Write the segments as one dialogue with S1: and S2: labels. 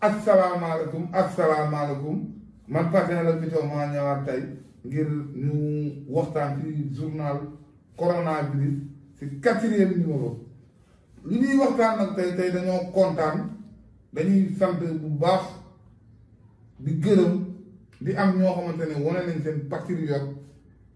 S1: asalaamaaleykum asalaamaaleykum man Patin la Vito maa ñëwaat tey ngir ñu waxtaan ci journal coronavirus ci quatrième numéro li ñuy waxtaan nag tey tey dañoo kontaan dañuy sant bu baax di gërëm di am ñoo xamante ne wane nañ seen patriote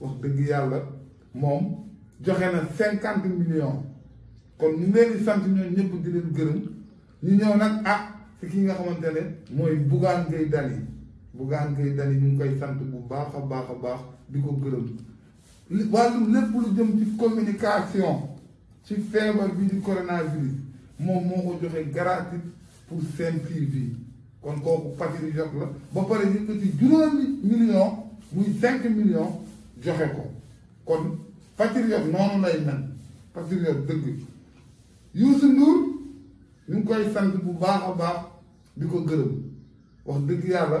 S1: wax dëgg yàlla moom joxe na cinquante millions kon ñu leen di sant ñoom ñëpp di leen gërëm ñu ñëw nag ah si ki nga xamante ne mooy Bougane Gueye Dany Bougane Gueye Dany ñu ngi koy sant bu baax a baax a baax di ko gërëm wàllu lépp lu jëm ci communication ci feebar bi di coronavirus moom moo ko joxe gratuit pour Sen TV kon kooku patriote la ba pare yëkkati juróomi million muy cinq million joxe ko kon patriote noonu lay mel patriote dëgg Youssou Ndour ñu ngi koy sant bu baax a baax di ko gërëm wax dëgg yàlla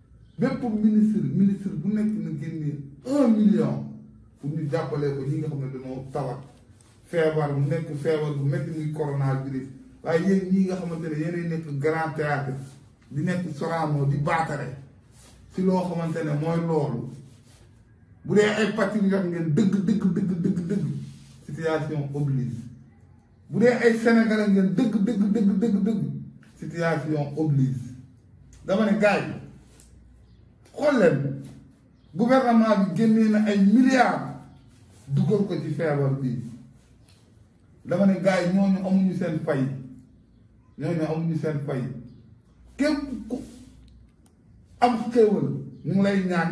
S1: bépp ministre ministre bu nekk na génnee un million pour ñu jàppalee ko ñi nga xam ne dañoo tawat feebar bu nekk feebar bu métti muy coronavirus waaye yéen ñi nga xamante ne yéenay nekk grand théâtre di nekk Sorano di baatare si loo xamante ne mooy loolu bu dee ay patriote ngeen dëgg dëgg dëgg dëgg dëgg situation oblige bu dee ay sénégalais ngeen dëgg dëgg dëgg dëgg dëgg situation oblige dama ne gars yi xool leen gouvernement bi génnee na ay milliards dugal ko ci feebar bii dama ne gars yi ñooñu amuñu seen fay ñooñu amuñu seen fay képp ku am xéewal ñu ngi lay ñaan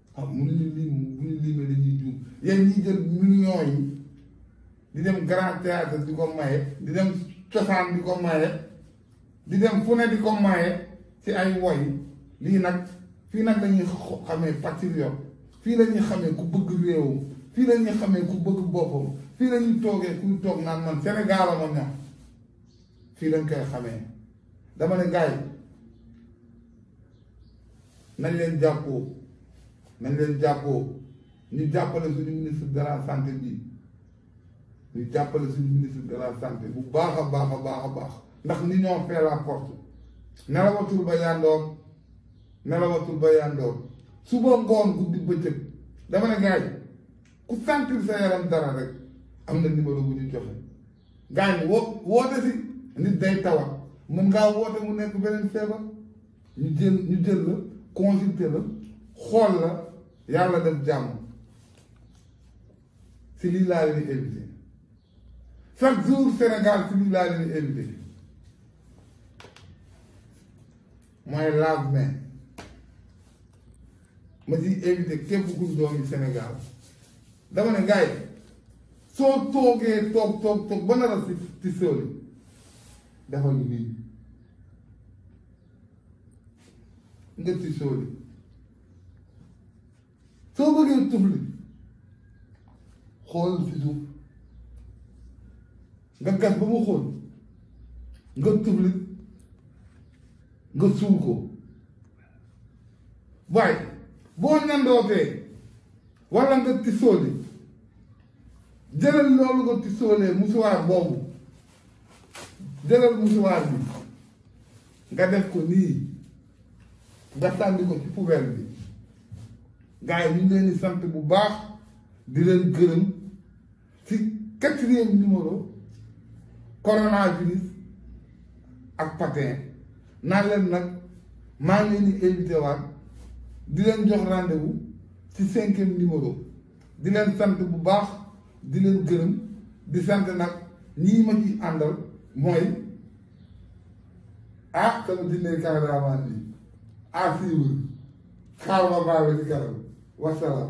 S1: ah mënuñu lim mënuñu limee dañuy juum yéen ñi jël millions yi di dem grand théâtre di ko maye di dem cosaan di ko maye di dem fu ne di ko maye ci ay woy lii nag fii nag lañuy xamee patriote fii la ñuy xamee ku bëgg réewam fii la ñuy xamee ku bëgg boppam fii la ñuy toogee kuy toog naan man Sénégal ma ñor fii lañ koy xamee dama ne gars yi nañ leen jàppoo nañ leen jàppoo ñu jàppale suñu ministre de la santé bi ñu jàppale suñu ministre de la santé bu baax a baax a baax a baax ndax ni ñoo fait la porte nelawatul ba yandoor nelawatul ba yandoor suba ngoon guddi bëccëg dama ne gars yi ku sentir sa yaram dara rek am na numéro bu ñu joxe gaañ woo woote si nit day tawat mën ngaa woote mu nekk beneen feebar ñu jël ñu jël la consulté la xool la yàlla def jàmm si lii laa leen di éviter chaque jour Sénégal si lii laa leen di éviter mooy lave main ma ci invité képp ku doomi Sénégal dama ne gars soo toogee toog toog toog ba nar a si si sóoli defal nii nga si sóoli soo bëggee tufli xool si suuf nga gas ba mu xool nga tufli nga suul ko waaye boo nandootee wala nga tisooli jëlal loolu nga tisoolee musuwaar boobu jëlal musuwaar bi nga def ko nii nga sànni ko ci poubelle bi gars yi ñu leen di sant bu baax di leen gërëm ci quatrième numéro coronavirus ak patin naa leen nag maa ngi leen di invité waat di leen jox rendez-vous ci cinquième numéro di leen sant bu baax di leen gërëm di sant nag ñii ma ci àndal mooy ah sama jinne cameraman bi à suivre xaar ma baawe ci kanam wasalaam